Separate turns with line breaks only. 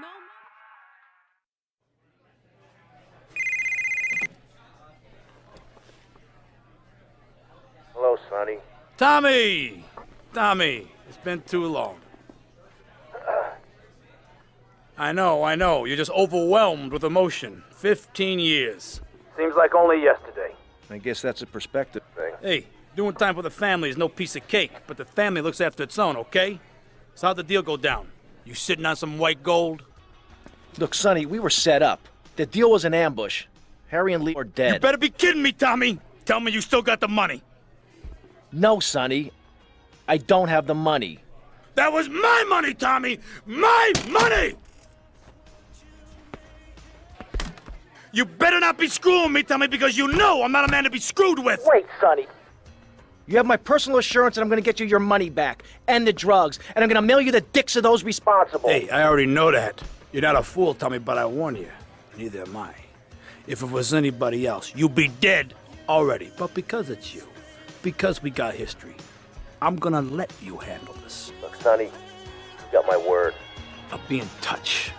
No.
Hello, Sonny.
Tommy! Tommy, it's been too long. I know, I know. You're just overwhelmed with emotion. 15 years.
Seems like only yesterday.
I guess that's a perspective thing.
Hey, doing time for the family is no piece of cake, but the family looks after its own, okay? So how'd the deal go down? You sitting on some white gold?
Look, Sonny, we were set up. The deal was an ambush. Harry and Lee are dead.
You better be kidding me, Tommy! Tell me you still got the money.
No, Sonny. I don't have the money.
That was my money, Tommy! My money! You better not be screwing me, Tommy, because you know I'm not a man to be screwed with!
Wait, Sonny. You have my personal assurance that I'm going to get you your money back and the drugs, and I'm going to mail you the dicks of those responsible.
Hey, I already know that. You're not a fool, Tommy, but I warn you. Neither am I. If it was anybody else, you'd be dead already. But because it's you, because we got history, I'm gonna let you handle this.
Look, Sonny, you got my word.
I'll be in touch.